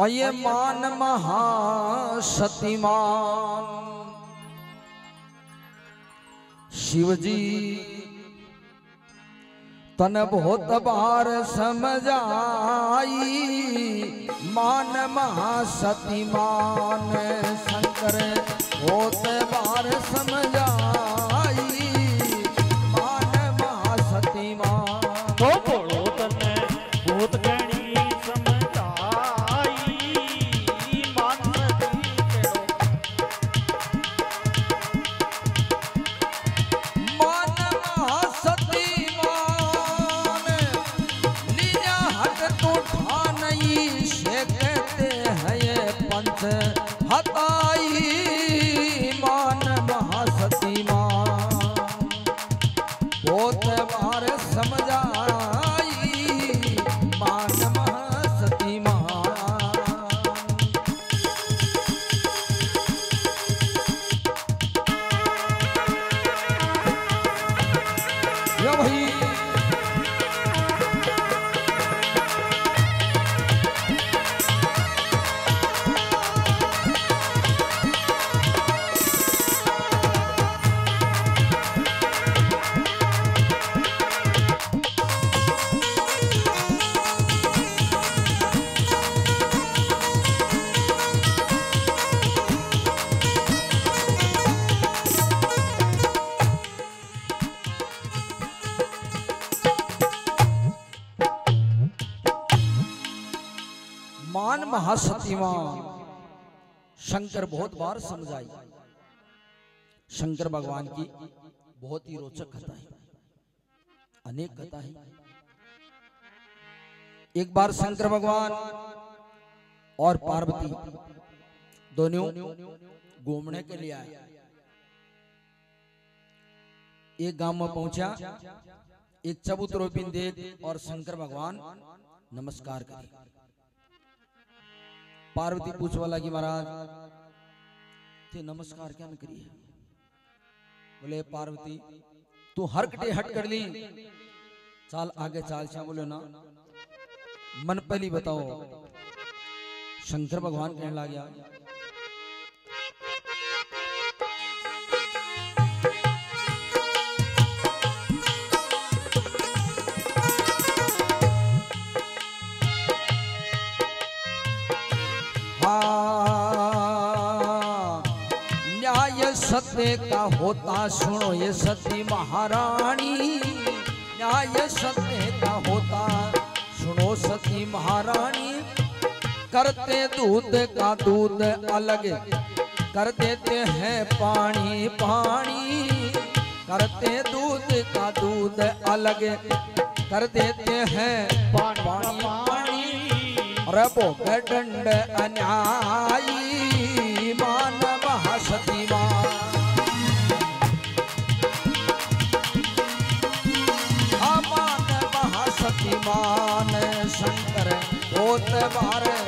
और ये मान महाशतिमान शिव जी तन बहुत बार समझाई, मान महाशतिमान शंकर, बहुत बार समझाई। शंकर बहुत बार समझाई। शंकर भगवान की बहुत ही रोचक कथा है। अनेक कथा है। एक बार शंकर भगवान और पार्वती दोनों घूमने के लिए आए। एक गाँव में पहुँचा, एक चबूतरो देख और शंकर भगवान नमस्कार करे। पार्वती पूछवा लगी, महाराज ते नमस्कार क्या करिए? बोले, पार्वती, तू हर कटे हट कर ली। चाल आगे, चाल छा बोले, ना। मन पहली बताओ, शंकर भगवान कहने लग गया सत्य का होता सुनो ये सती महारानी। न्याय सत्य का होता सुनो सती महारानी। करते दूध का दूध अलग कर देते हैं पानी पानी। करते दूध का दूध अलग कर देते हैं पानी पानी, रबो रबो डंड अन्यायी। अमान महासतीमान शंकर होत बार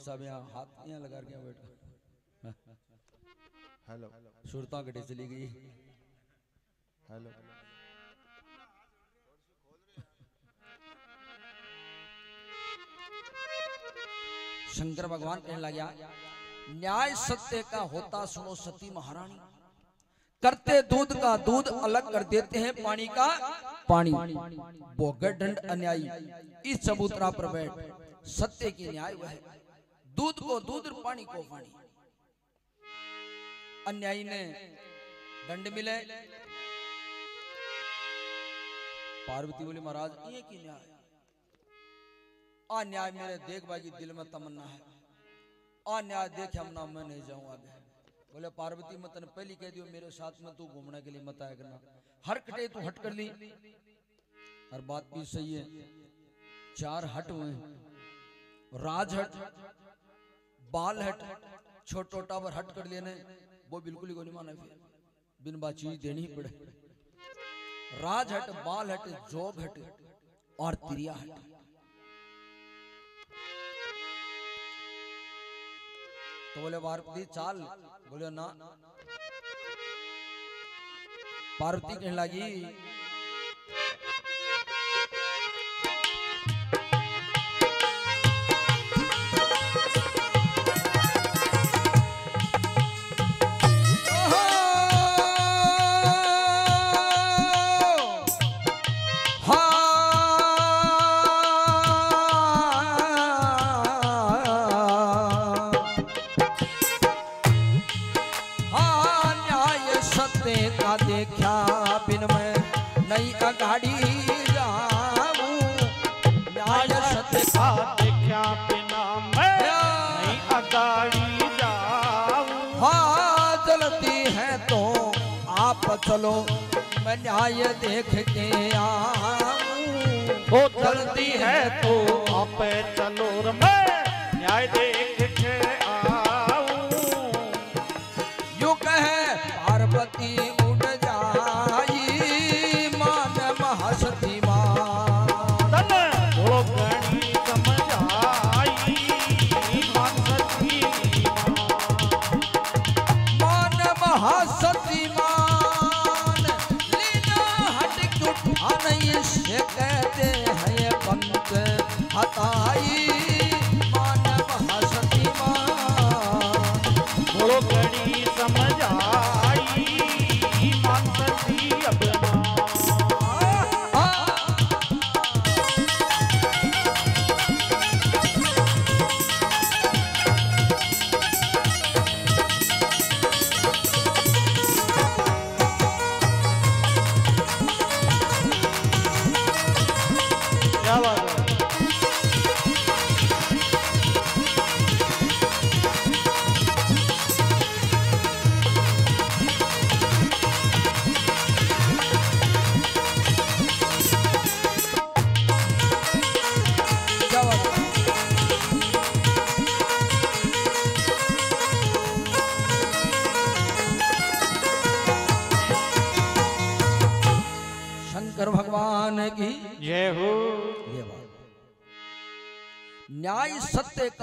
भाई साहब यहाँ हाथ यहाँ लगा के बैठ हेलो। सुरता कटे चली गई। हेलो। शंकर भगवान कहने लगा न्याय सत्य का होता सुनो सती महारानी। करते दूध का दूध अलग कर देते हैं पानी का पानी। बोगर दंड अन्यायी इस चबूतरा पर बैठ। सत्य की न्याय वह है। दूध को दूध पानी को पानी। अन्यायी ने दंड मिले। पार्वती बोली, महाराज ये की न्याय। अन्याय मेरे देख भाई दिल में तमन्ना है। अन्याय देख हम ना मैं नहीं जाऊँ आगे। बोले, पार्वती, मैं तने पहली कह दियो, मेरे साथ में तू घूमने के लिए मत आया करना। हर कटे तू हट कर ली। और बात भी सही है। चार हट हुए राज हट। बाल हट, छोटो टावर हट कर लेने, वो बिल्कुल ही नहीं माना फिर, बिन बात चीज़ देनी ही पड़े। राज हट, बाल हट, जोग हट, और तिरिया हट। तो बोले, पार्वती, चाल। बोले, ना। पार्वती कहने लगी चलो न्याय देख के वो चलती है तो आप चलो न्याय देख के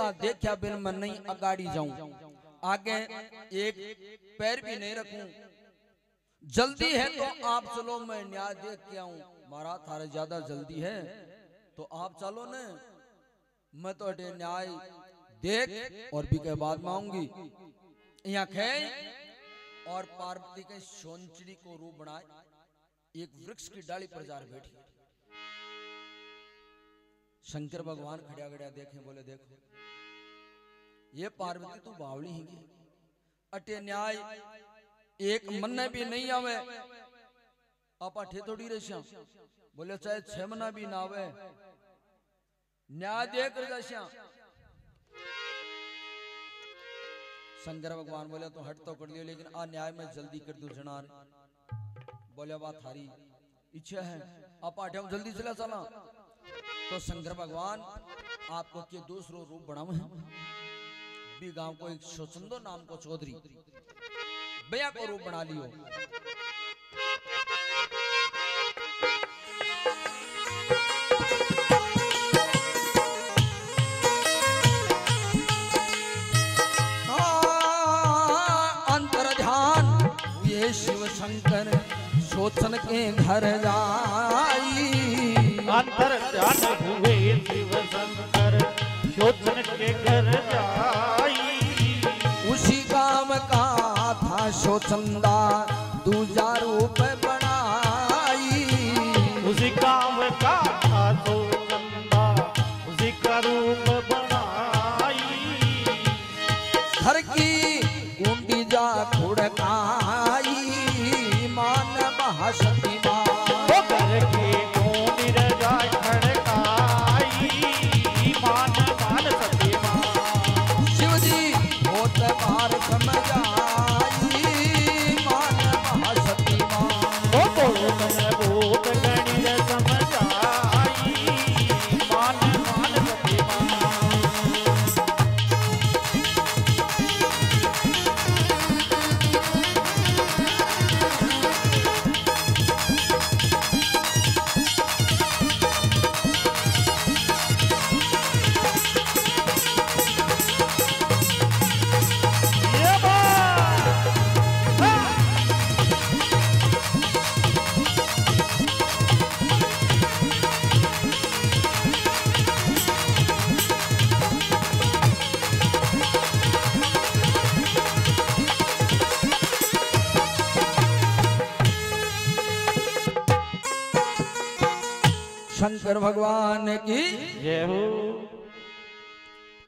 का देखा बिन मैं नहीं अगाड़ी जाऊँ। आगे एक पैर भी नहीं रखूँ। जल्दी है तो आप चलो, मैं न्याय देख के आऊँ। महाराज, थारे ज़्यादा जल्दी है तो आप चलो न। मैं तो अटे न्याय देख और भी के बाद में आऊँगी। यहाँ खे और पार्वती के सोनचरी को रूप बनाए। एक वृक्ष की डाली पर जा बैठी। शंकर भगवान खड़िया खड़िया देखे, बोले, देखो। ये पार्वती तू बावली ही अटे न्याय एक मन में भी नहीं आवे। आप अठे थोड़ी रश्या बोले चाहे छह मना भी ना आवे। न्याय देख रश्या शंकर भगवान बोले तो हट तो कर लियो लेकिन आ न्याय में जल्दी कर दो जनार बोले बात थारी इच्छा है। आप आठे जल्दी चला चला तो शंकर भगवान आपको के दूसरो रूप बनावे हैं। भी गाँव को एक शोचंदो नाम को चौधरी। भैया को रूप बना लियो। हाँ, अंतर ध्यान ये शिव शंकर शोचन के घर जाई। अंतर ध्यान हुए शिव शंकर शोधन के घर जाई। था शोचंदा दूजा रूप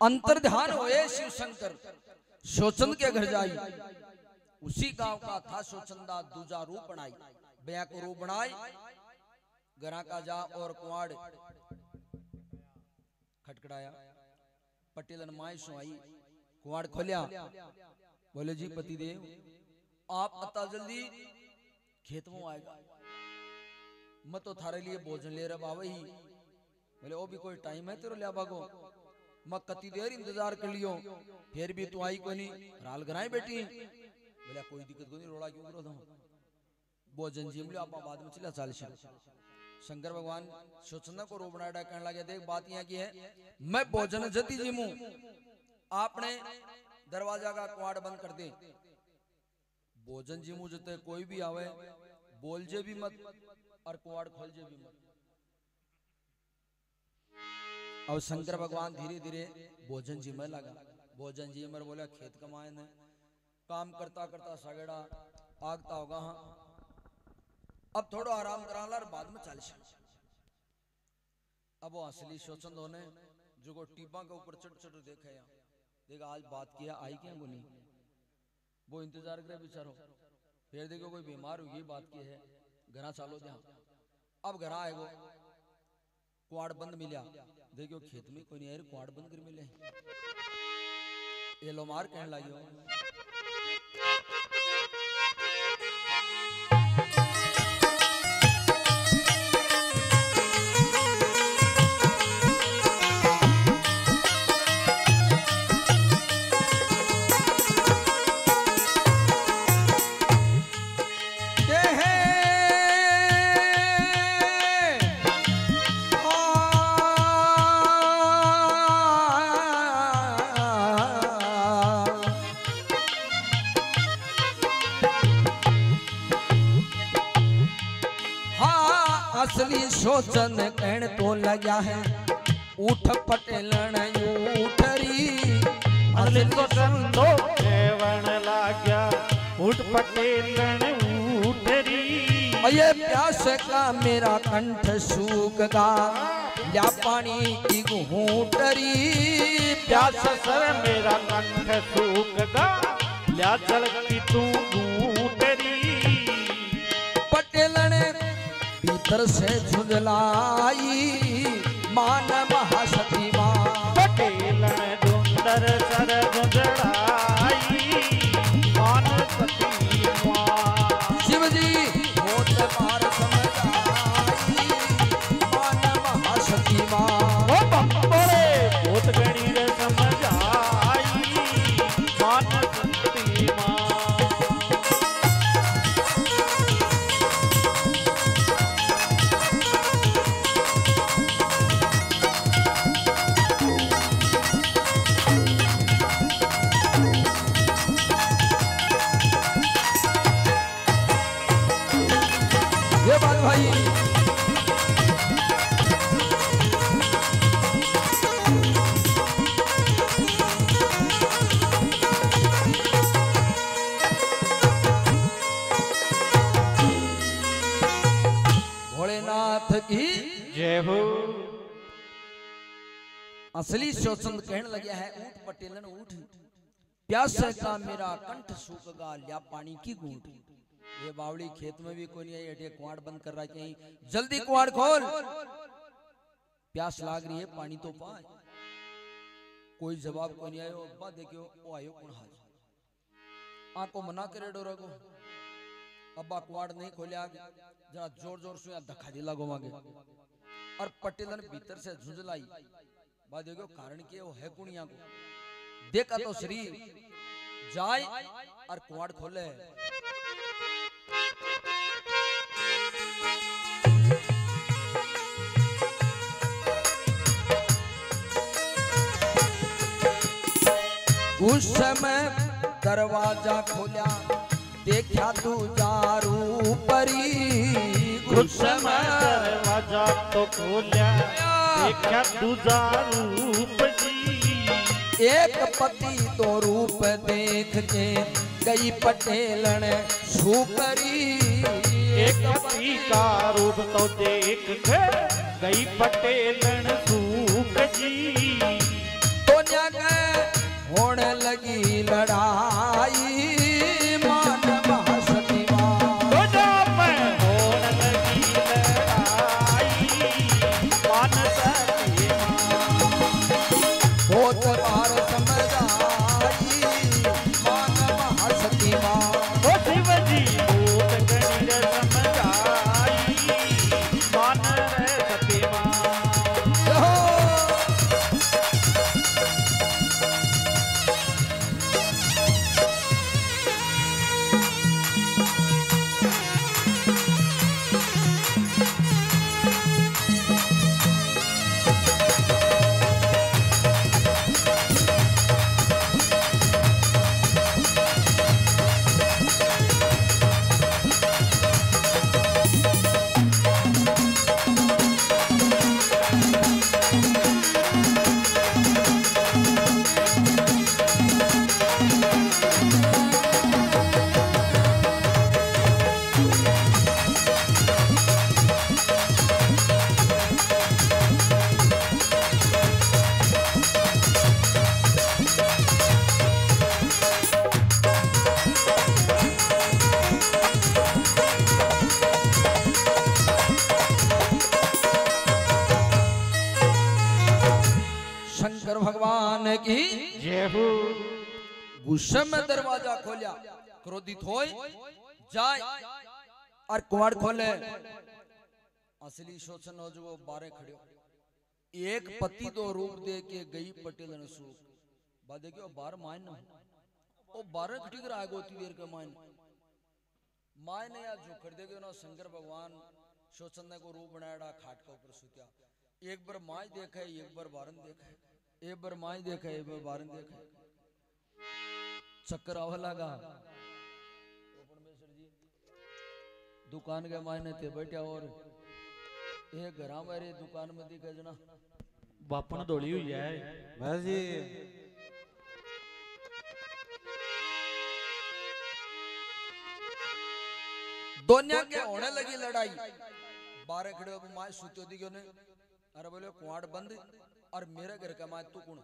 अंतर ध्यान होए शिव शंकर शोचंद के घर जाई। उसी गाँव का था शोचंदा दूजा रूप बनाई बया को रूप बनाई गरा का जा और कुआड़। खटखड़ाया पटेलन माए सुहाई कुआड़ खोलिया। बोले जी पतिदेव आप अता जल्दी खेत में आएगा। मैं तो थारे लिए भोजन ले रहा बाबा ही बोले ओ भी कोई टाइम है तेरे लिया भागो मैं कति देर इंतज़ार कर लियो। फिर भी तू आई को नहीं। राल गराई बेटी बोले कोई दिक्कत को नहीं, रोड़ा क्यों करो तुम? भोजन जिम लियो आप बाद में चला चाल शंकर भगवान, सोचना को रो बनाया कहने लगे, देख, बात यहाँ की है। मैं भोजन जति जिमू आपने दरवाज़ा का कुआड़ बंद कर दे। भोजन जिमू जते कोई भी आवे, बोल जे भी मत, और कुआड़ खोल जे भी मत। और शंकर भगवान धीरे धीरे भोजन जी में लगा। भोजन जी में बोला, खेत कमाए ने। काम करता करता सगड़ा आगता होगा हाँ। अब थोड़ा आराम करा ला बाद में चालीस अब वो असली शोचन होने जो को टीपा के ऊपर चट चट देखे यहाँ देखा, आज बात किया आई क्या गुनी वो इंतज़ार करे, बेचारो। फिर देखो, कोई बीमार हुई बात की है। घरा चालो ध्यान अब घरा आएगो कुआड़ बंद मिला देखो खेत में कोई नहीं कुआड़ बंद कर मिले। ये लोमार कहने लगे तो है। उठ पटेलन उठरी सेवण लाग्या। उठ पटेलन उठरी ये प्यास का मेरा कंठ सूख गा या पानी की घूटरी। प्यास सर मेरा कंठ सूख गा ल्या जल की तू भीतर से झुंझलाई मान महासती माँ। दुंदर सर गुजराई हो। असली शोषण कहने लगे है, ऊट पटेलन ऊट। प्यास का मेरा कंठ सूख गा, लिया पानी की घूंट ये बावड़ी खेत में भी कोई नहीं अटे कुआड़ बंद कर रहा है। कहीं जल्दी कुआड़ खोल। प्यास लाग रही है, पानी तो पाए कोई जवाब कोई नहीं आयो अब्बा देखियो वो आयो कौन हाल? आँखों मना करे डोरा को। अब्बा कुआड़ नहीं खोलिया, जरा ज़ोर ज़ोर से धक्का दिला गोमागे और पटेलन भीतर से झुंझलाई। बा देखो कारण के वो है कुणिया को। देखा तो श्री जाए और कुआड़ खोले। उस समय दरवाज़ा खोला। देखा तू जारू परी। कुछ दरवाज़ा तो खोल्या। देखा तुझा रूप जी एक पति तो रूप देख के गई पटेलन सुकरी एक पति का रूप तो देख के गई पटेलन सूख जी दुनिया के होने लगी लड़ाई। भगवान की जय हो गुस्से में दरवाज़ा खोलिया। क्रोधित हो जाए और कुआड़ खोले। असली शोषण हो जो वो बारे खड़े एक पति तो रूप दे के गई पटेल ने सूख। बाद देखियो बार मायन ना ओ बारह खटी कर आगो होती देर के मायन। मायन या जो कर देगे ना शंकर भगवान शोषण को रूप बनाया खाट के ऊपर सुत्या। एक बार माय देखा है एक बार बारन देखा। है एक बार माय देखा है एक बार बारन देखा। चक्कर आवा लगा। परमेश्वर जी दुकान के मायने थे बैठा और ये घरा मेरे दुकान में दिखा जना। बापन दौड़ी हुई है। महाराज जी। दोनिया के होने लगी लड़ाई। बारह खड़े हो माए सुतो दी ने। अरे बोले कुआड़ बंद। और मेरे घर का माए तू कुण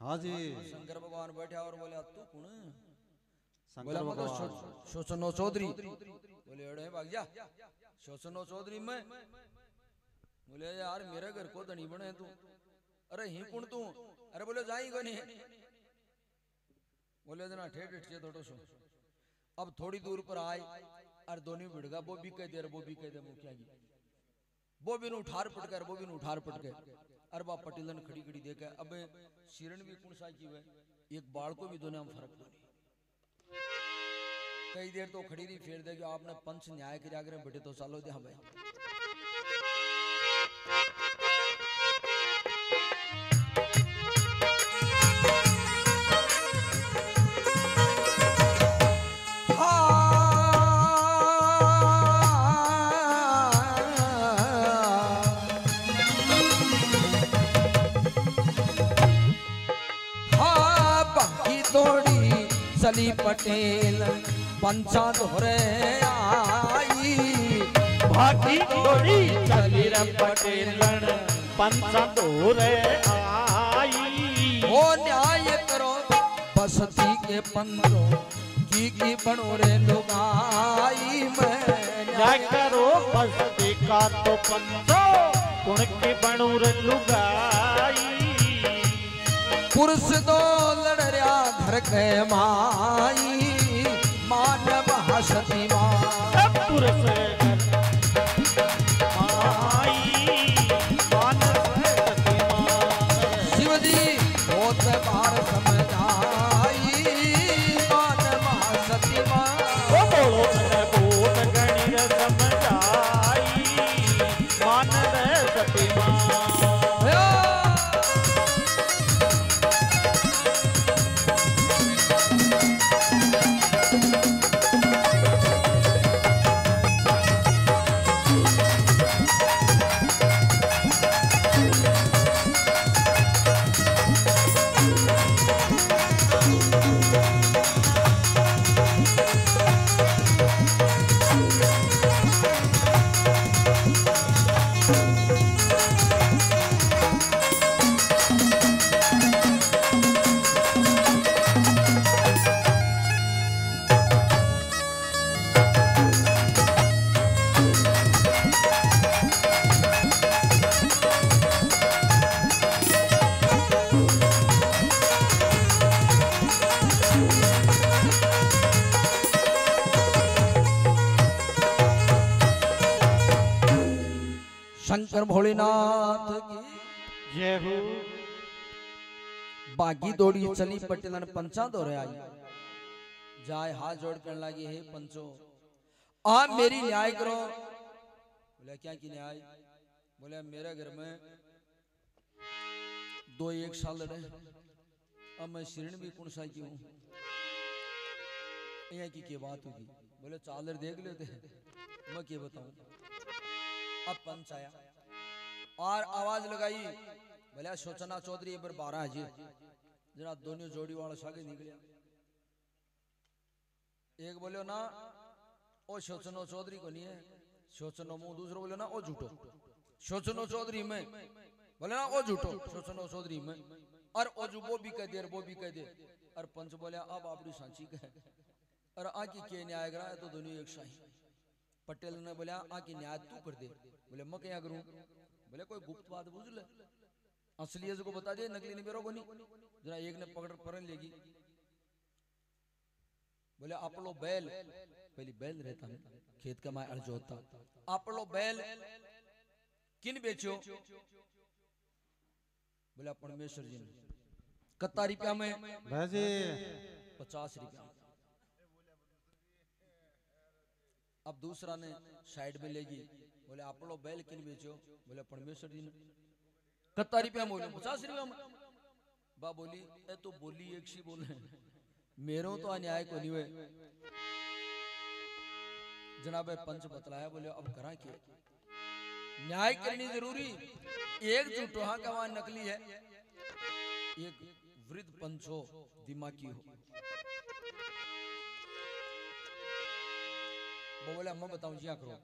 हाँ जी। शंकर भगवान बैठे और बोले "आ, तू शंकर बोला मैं तो भगवान चौधरी। बोले अड़े भाग जा। शोषनो चौधरी मैं। बोले यार मेरे घर को धनी बने तू। अरे ही कुण तू? अरे बोले जाई को नहीं। बोले जना ठेठ ठेठ थोड़ो सो। अब थोड़ी दूर पर आए। और दोनों भिड़गा वो भी कह दे वो भी कह दे मुखिया जी वो भी उठार पटकर वो भी उठार पटके। अरे पटेल पटेलन खड़ी खड़ी देखे, अब सिरण भी कौन सा की हुए एक बाढ़ को भी दोनों में फ़र्क नहीं कई देर तो खड़ी रही, फेर दे जो आपने पंच न्याय के जाकर बैठे तो सालो दे हमें। चली पटेल पंचा धोरे आई। भाटी दौड़ी चली रे पटेलन पंचा दोरे आई। ओ न्याय करो बसती के पंचो की की बनो रे लुगाई। में न्याय करो बस्ती का तो पंचो कुण की बणूर लुगाई। पुरुष दो लड़ रहा घर के माई मानव हसती माँ। पुरुष शंकर भोलेनाथ की। जय हो। बागी दौड़ी चली पटेलन पंचा दौरे आई। जाए हाथ जोड़ कर लगी हे पंचो। आप मेरी न्याय करो। बोले क्या की न्याय? बोले मेरे घर में दो एक साल रहे। अब मैं श्रीण भी कौन सा की हूँ यहाँ की क्या बात होगी? बोले चादर देख लेते मैं क्या बताऊँ? अब पंच आया। और आवाज़ लगाई। बोले सोचना चौधरी एक बार बारह जी। जरा दोनों जोड़ी वाला सागे निकलिया एक बोले, ना, ओ सोचनो चौधरी को नहीं है। सोचनो मुँह, दूसरो बोले, ना, ओ झूठो। सोचनो चौधरी में। बोले, ना, ओ झूठो। सोचनो चौधरी में। और ओ जो वो भी कह दे वो भी कह दे। और पंच बोले, अब आपड़ी सांची कहे। और आकी के न्याय करा तो दोनों एक शाही। पटेल ने बोला आकी न्याय तू कर दे। बोले, मैं क्या करूँ? बोले कोई गुप्त बात बुझ ले असली को बता दे नकली नहीं बेरो को नहीं। जरा एक ने पकड़ पकड़ लेगी। बोले आप लो बैल पहली बैल रहता है। खेत का मैं अर्ज़ होता आप लो बैल किन बेचो? बोले परमेश्वर जी ने। कत्ता रुपया में? पचास रुपया। अब दूसरा ने साइड में लेगी बोले आप लोग बैल किन बेचो बोले परमेश्वर जी ने. कत्ता रुपया बोले पचास रुपया बा बोली ए तो बोली एक सी बोले। मेरो तो अन्याय को नहीं हुए. जनाब पंच बतलाया बोले अब करा क्या? न्याय करनी ज़रूरी। एक झूठोहा का वहाँ नकली है। एक वृद्ध पंच दिमागी हो। वो बोला मैं बताऊँ जिया करो।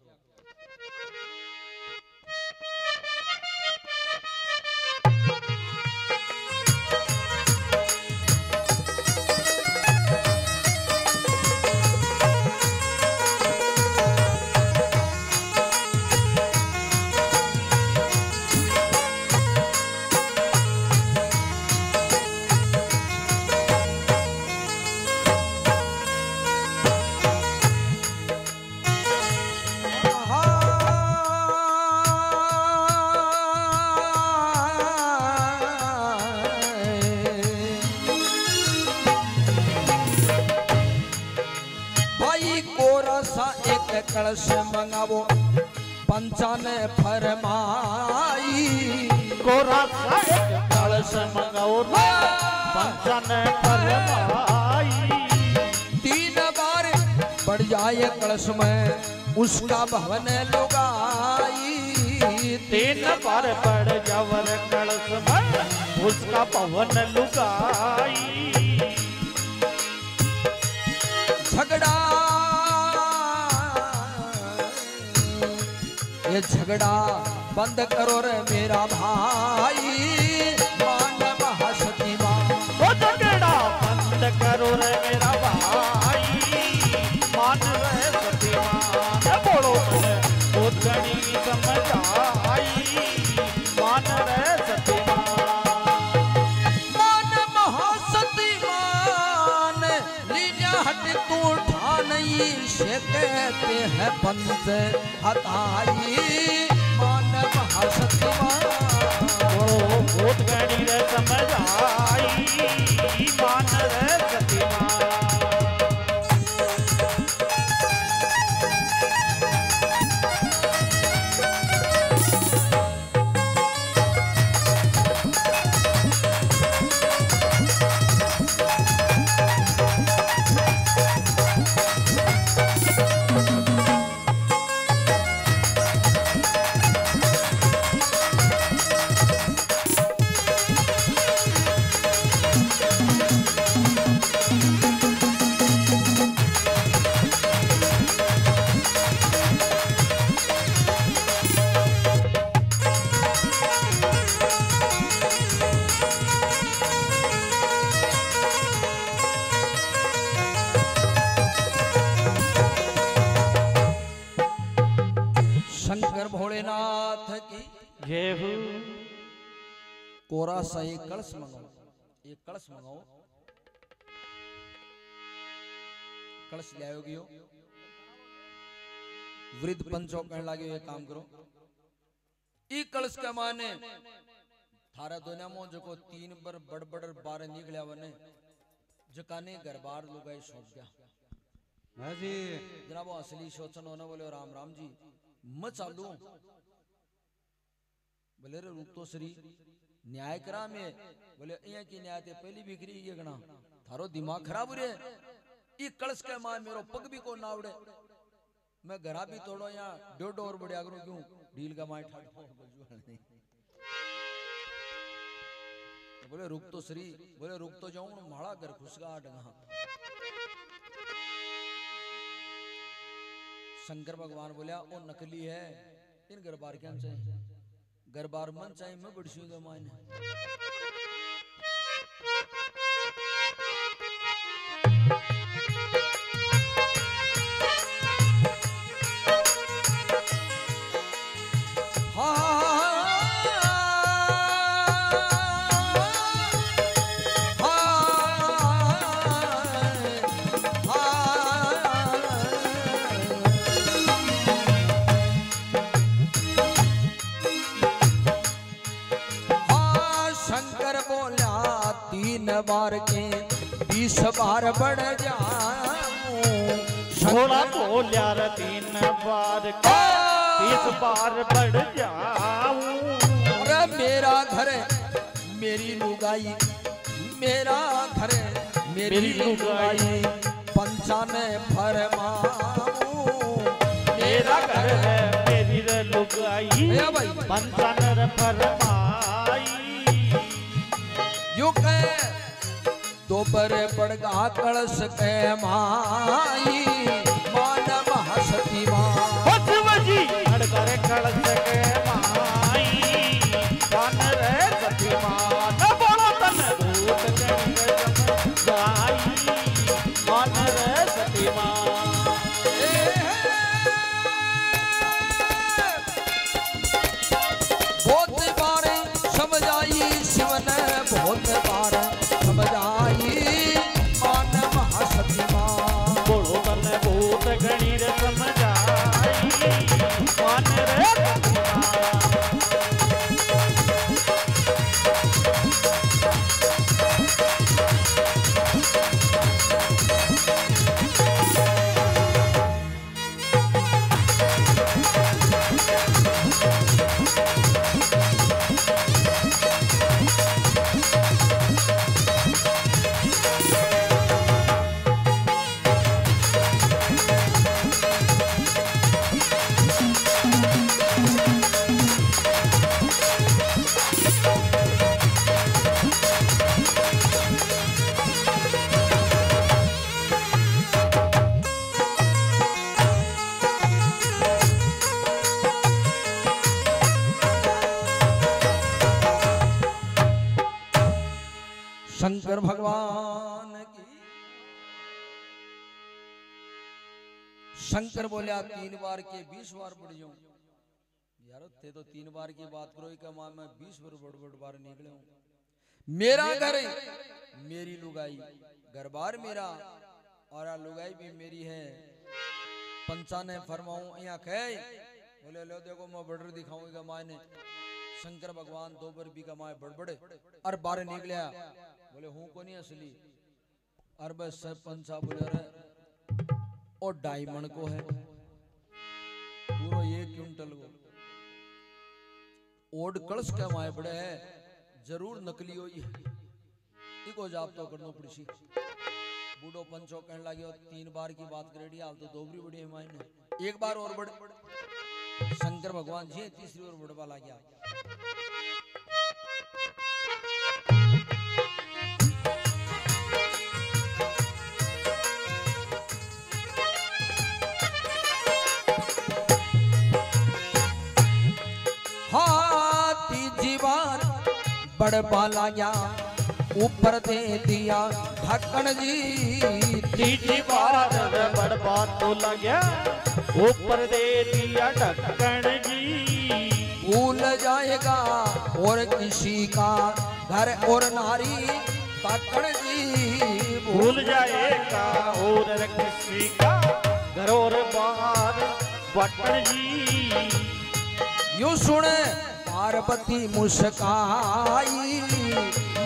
कलश में उसका भवन लुगाई। तीन पर पड़ जवर कलश में उसका भवन लुगाई। झगड़ा। ये झगड़ा बंद करो रे मेरा भाई। से कहते हैं पंच हताई मानव महासती कलश ले आओगी वृद्ध पंचो कहने लगे ये काम करो। ई कलश के माने थारा दुनिया में जो तीन बार बड़ बड़ बार निकलिया वने जकाने घर बार लुगाई सौंप गया है जी जनाब वो असली शोचन होने बोले राम राम जी मैं चालू बोले रे रूप तो श्री न्याय करा में। बोले यहाँ की न्याय ते पहली बिक्री ये गणा थारो दिमाग खराब हो रे ई कलश के माँ मेरो पग भी को ना उड़े। मैं घरा भी तोड़ो यहाँ डेढ़ और बढ़िया करूँ क्यों? डील का बजुआ नहीं। तो बोले, रुक तो श्री, बोले, रुक तो जाऊँ माड़ा घर खुशगा डगा शंकर भगवान बोलिया वो नकली है, इन गरबार क्या चाहिए गरबार मन चाहिए मैं बड़सी का मायने बार बढ़ जाऊँ। थोड़ा बोलिया तीन बार तीस बार बढ़ जाऊँ। अरे मेरा घर मेरी लुगाई मेरा घर मेरी मेरी लुगाई। पंचाने फरमाऊं। मेरा घर है मेरी लुगाई पंचन फरमाई। यू कह दोबर पड़गा कलश के माई मानव हसती माँ। जी अड़कर कलश बात करो का माँ मैं बीस बार बड़ बड़ बार निकले हूँ। मेरा घर मेरी लुगाई घर बार मेरा। और आ लुगाई भी मेरी है। पंचाने फरमाऊं यहाँ कह बोले लो देखो मैं बर्डर दिखाऊँगा माँ ने। शंकर भगवान दो बार भी कमाए बड़बड़े और बारह निकलिया। बोले हूँ को नहीं असली? और बस सब पंचा बोले रे ओ डायमंड को है। पूरा एक क्विंटल को। ओड कलश के माए पड़े है ज़रूर नकली हो ये इको जाप तो करनो पड़सी बूढ़ो पंचो कह लगे तीन बार की बात करेडी हाल तो दोबरी बड़ी है मायने। एक बार और बड़े। शंकर भगवान जी तीसरी ओर बढ़वा ला गया बड़वा ला गया ऊपर दे दिया ढक्कन जी। तीजी बार रे बड़बा तो लग्या ऊपर दे दिया ढक्कन जी। भूल जाएगा और किसी का घर और नारी ताकड़ जी भूल जाएगा और किसी का घर और बाहर बटन जी। यूँ सुने पार्वती मुस्काई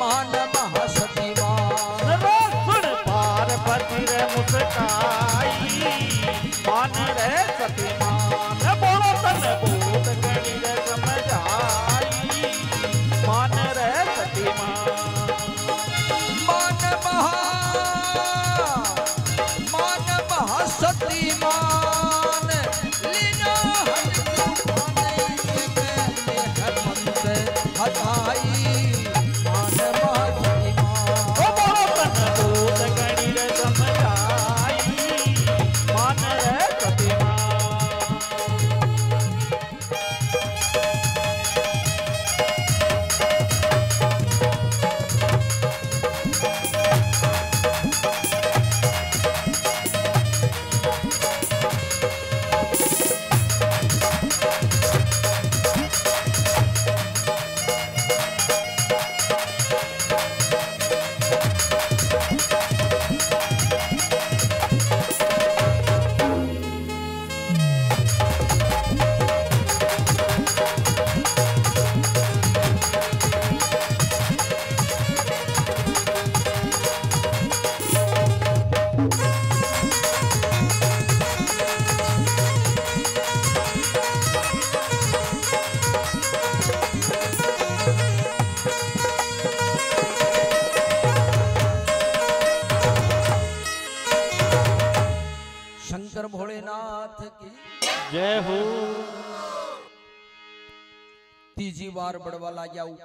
मान महासती मान रो सुन पार्वती मुस्काई मान रे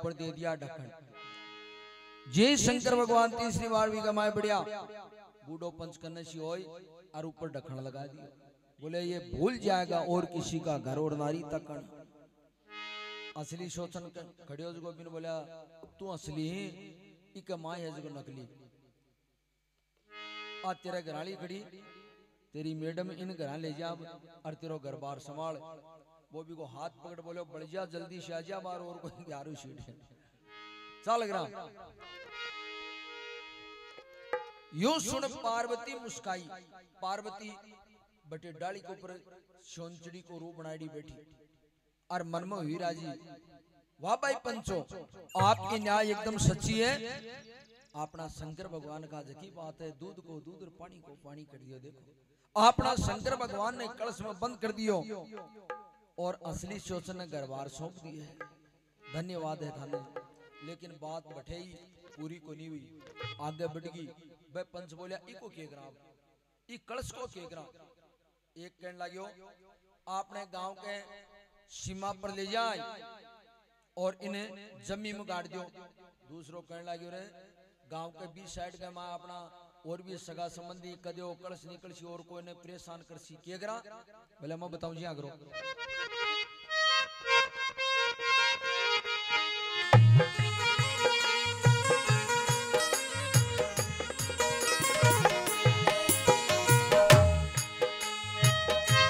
ऊपर दे दिया ढक्कन। जय शंकर भगवान, तीसरी बार भी कमाए बढ़िया। बूढ़ो पंच करने सी होई और ऊपर ढक्कन लगा दिया। बोले, ये भूल जाएगा और किसी का घर और नारी तकन असली शोषण हो गोविंद बोला, तू असली ही, इक माँ है जो नकली। आ तेरा घराली खड़ी, तेरी मैडम इन घर ले जा और तेरो घर बार संभाल। वो भी को हाथ पकड़ बोले बढ़ जा जल्दी से आ जा बार और कोई ग्यारह सीट है चल ग्राम। यो सुन पार्वती मुस्काई। पार्वती बटे डाली के ऊपर सोनचड़ी को रूप बनाई बैठी। और मन में हुई राज़ी, वाह भाई पंचो आपकी न्याय एकदम सच्ची है। अपना शंकर भगवान का जकी बात है, दूध को दूध और पानी को पानी कर दियो, देखो। अपना शंकर भगवान ने कलश में बंद कर दियो। और असली शोषण ने घरबार सौंप दिए है। धन्यवाद है थाने लेकिन बात बठे ही पूरी को नहीं हुई। आगे बढ़ गई वह पंच बोलिया इको के ग्राम। ई कलश को के ग्राम। एक कहने लगियो आपने गाँव के सीमा पर ले जाए और इन्हें जमी में गाड़ दियो। दूसरो कहने लगियो रे गाँव के बीच साइड का माँ अपना और भी सगा संबंधी कदे कलश निकल सी और कोई ने परेशान कर सी के ग्रा बोले मैं बताऊँ जी आगरो।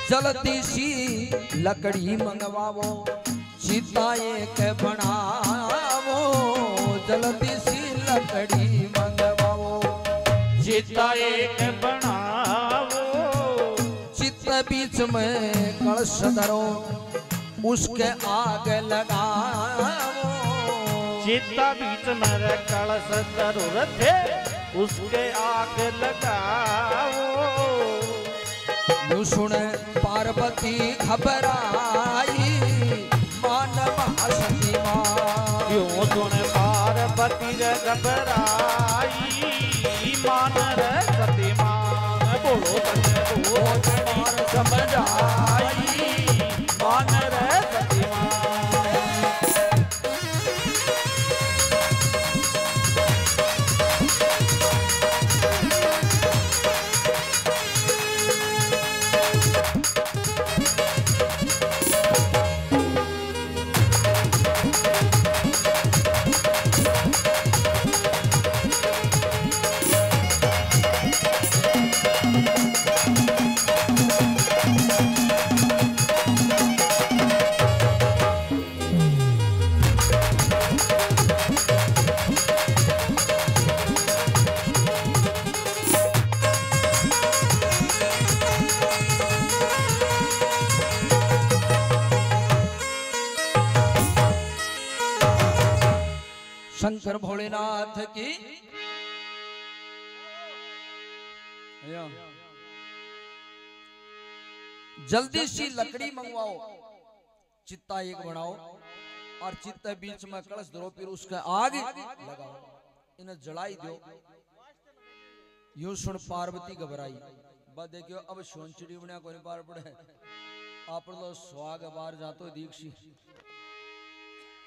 चलती सी लकड़ी मंगवावो सीता एक बनावो। जलती सी लकड़ी मंगवावो जीता एक बनावो। चित्त बीच में कलश धरो उसके आग लगावो। चिता बीच मेरे कलश ज़रूर थे उसके आग लगाओ यूँ सुन पार्वती घबराई मानव हसती माँ क्यों सुन पार्वती घबराई। मान रे सती मान बोलो तने बोल मार समझाई शंकर भोलेनाथ की। जल्दी सी लकड़ी मंगवाओ। चित्ता एक बनाओ। और चित्ता बीच में कलश धरो फिर उसका आग लगाओ। इन्हें जलाई दो यूँ सुन पार्वती घबराई। बा देखियो अब सोन चिड़ी बना कोई पार पड़े। आप लो स्वाग बार जातो दीक्षी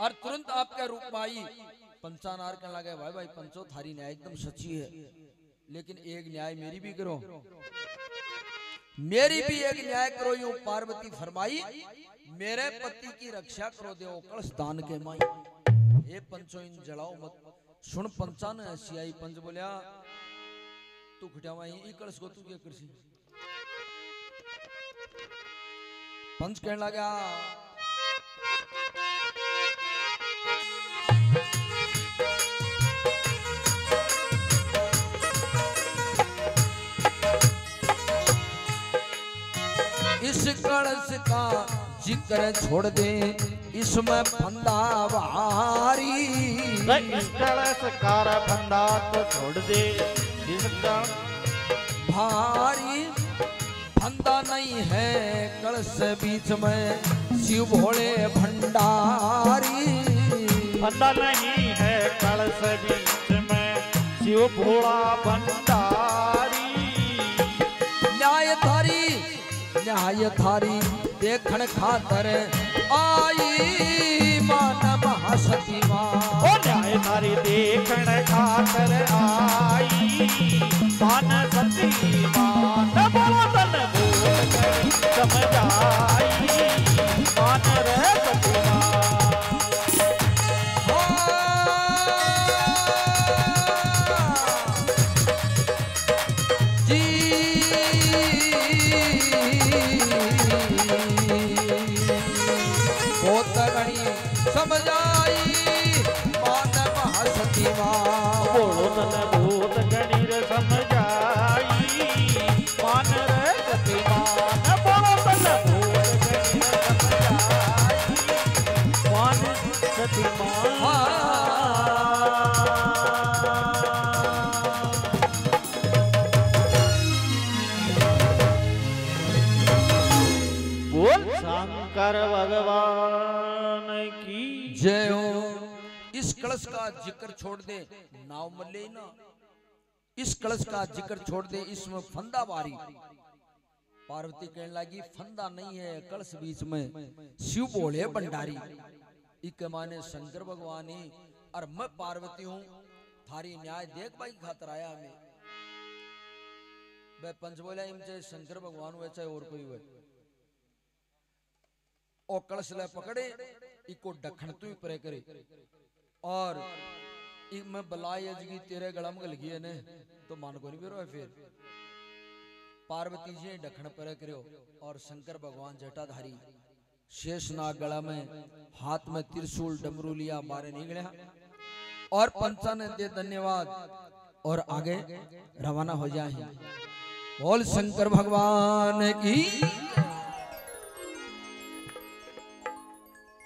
और तुरंत आपके रूप में आई। पंचानार कहने लगे, भाई भाई, पंचो, थारी न्याय एकदम सच्ची है। लेकिन एक न्याय मेरी भी करो। मेरी भी एक न्याय करो, यूँ पार्वती फरमाई, मेरे पति की रक्षा करो दे कलश दान के माई। ये पंचो, इन जलाओ मत। सुन पंचा ने ऐसी आई पंच बोलिया, तू खटावा ई कलश को तू क्या करसी? पंच कहने लगा इस कलश का ज़िक्र छोड़ दे इसमें फंदा भारी इस कलश कार फंदा तो छोड़ दे इसका भारी फंदा नहीं है कलश बीच में शिव भोले भंडारी। फंदा नहीं है कलश बीच में शिव भोला भंडारी। न्याय थारी न्याय थारी देखण खातर आई मान महासती माँ। ओ न्याय थारी देखण खातर आई मान सती मान बोलो तन बोल समझ। शंकर भगवान की जय हो। इस कलश का ज़िक्र छोड़ दे, नाव मल्ले ना। इस कलश का ज़िक्र छोड़ दे, इसमें फंदा बारी। पार्वती कहने लगी, फंदा नहीं है कलश बीच में। शिव बोले, भंडारी। इक माने शंकर भगवान, और मैं पार्वती हूँ। थारी न्याय देख भाई, खातर आया हमें वह पंच बोला, इम चाहे शंकर भगवान हुए, चाहे और कोई हुए। और कलश ले पकड़े, इको डखन तू परे करे। और एक मैं बलाई अजगी तेरे गला में लगी ने तो मान को नहीं बेरो फिर। पार्वती जी डखन परे करो और शंकर भगवान जटाधारी। शेषनाग गला में हाथ में त्रिशूल डमरू लिया मारे नहीं गया और पंचा ने दे धन्यवाद। और आगे रवाना हो जाए। बोल शंकर भगवान की।